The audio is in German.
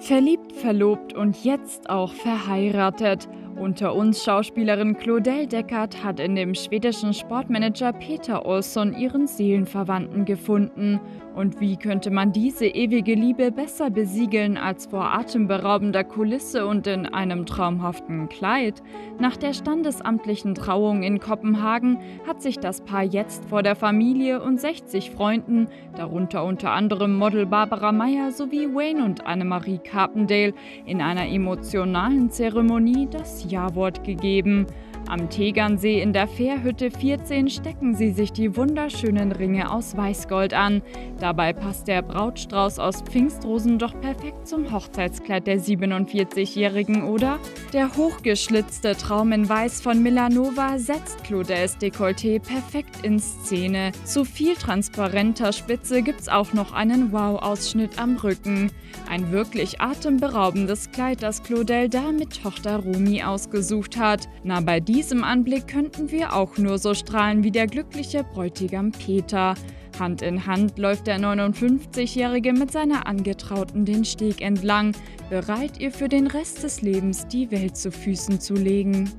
Verliebt, verlobt und jetzt auch verheiratet. Unter uns Schauspielerin Claudel Deckert hat in dem schwedischen Sportmanager Peter Olsson ihren Seelenverwandten gefunden. Und wie könnte man diese ewige Liebe besser besiegeln als vor atemberaubender Kulisse und in einem traumhaften Kleid? Nach der standesamtlichen Trauung in Kopenhagen hat sich das Paar jetzt vor der Familie und 60 Freunden, darunter unter anderem Model Barbara Meyer sowie Wayne und Annemarie Carpendale, in einer emotionalen Zeremonie das ja-Wort gegeben. Am Tegernsee in der Fährhütte 14 stecken sie sich die wunderschönen Ringe aus Weißgold an. Dabei passt der Brautstrauß aus Pfingstrosen doch perfekt zum Hochzeitskleid der 47-Jährigen, oder? Der hochgeschlitzte Traum in Weiß von Milanova setzt Claudels Dekolleté perfekt in Szene. Zu viel transparenter Spitze gibt's auch noch einen Wow-Ausschnitt am Rücken. Ein wirklich atemberaubendes Kleid, das Claudel da mit Tochter Rumi ausgesucht hat. Na, bei diesem Anblick könnten wir auch nur so strahlen wie der glückliche Bräutigam Peter. Hand in Hand läuft der 59-Jährige mit seiner Angetrauten den Steg entlang, bereit ihr für den Rest des Lebens die Welt zu Füßen zu legen.